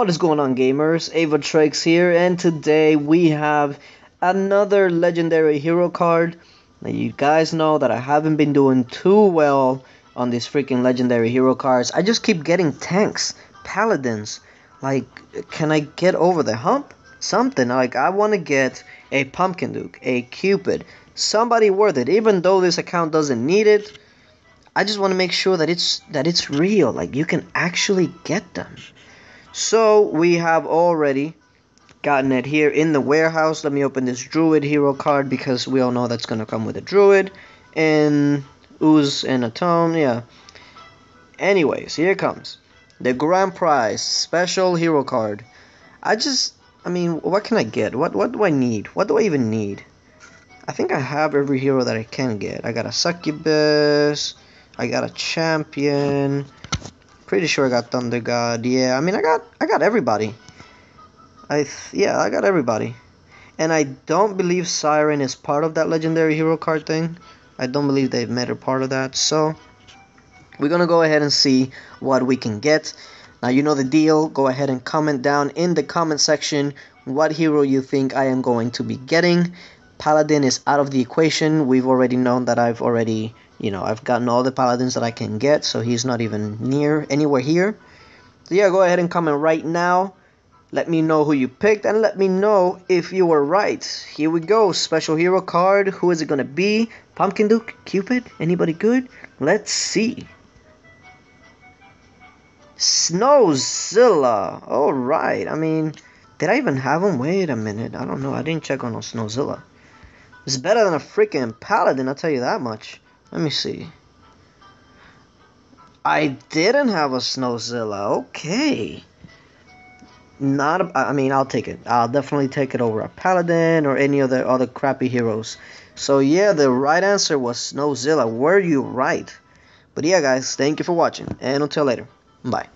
What is going on gamers? Ava Aevatrex here and today we have another legendary hero card. Now you guys know that I haven't been doing too well on these freaking legendary hero cards. I just keep getting tanks, paladins. Like can I get over the hump? Something like I want to get a Pumpkin Duke, a Cupid, somebody worth it even though this account doesn't need it. I just want to make sure that it's that it's real like you can actually get them. So we have already gotten it here in the warehouse. Let me open this Druid hero card because we all know that's going to come with a Druid and Ooze and a Tome. Yeah. Anyways, here comes. The Grand Prize Special Hero Card. I just, I mean, what can I get? What, what do I need? What do I even need? I think I have every hero that I can get. I got a Succubus. I got a Champion. Pretty sure I got Thunder God. Yeah, I mean, I got I got everybody. I yeah, I got everybody. And I don't believe Siren is part of that legendary hero card thing. I don't believe they've made her part of that. So we're gonna go ahead and see what we can get. Now you know the deal. Go ahead and comment down in the comment section what hero you think I am going to be getting. Paladin is out of the equation. We've already known that I've already you know, I've gotten all the paladins that I can get, so he's not even near anywhere here. So yeah, go ahead and comment right now. Let me know who you picked and let me know if you were right. Here we go. Special hero card. Who is it going to be? Pumpkin Duke? Cupid? Anybody good? Let's see. Snowzilla. Alright. I mean, did I even have him? Wait a minute. I don't know. I didn't check on Snowzilla. It's better than a freaking paladin, I'll tell you that much. Let me see. I didn't have a Snowzilla. Okay. Not. A, I mean, I'll take it. I'll definitely take it over a Paladin or any other other crappy heroes. So yeah, the right answer was Snowzilla. Were you right? But yeah, guys, thank you for watching, and until later, bye.